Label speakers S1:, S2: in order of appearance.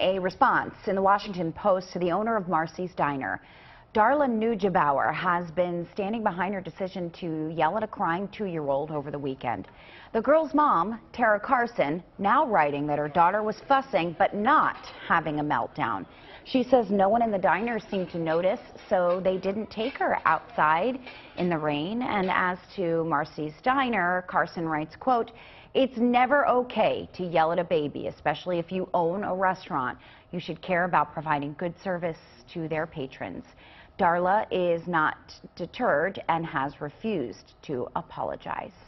S1: a response in the Washington Post to the owner of Marcy's Diner. Darla Neugebauer has been standing behind her decision to yell at a crying two-year-old over the weekend. The girl's mom, Tara Carson, now writing that her daughter was fussing but not having a meltdown. She says no one in the diner seemed to notice, so they didn't take her outside in the rain. And as to Marcy's Diner, Carson writes, quote, it's never okay to yell at a baby, especially if you own a restaurant. You should care about providing good service to their patrons. Darla is not deterred and has refused to apologize.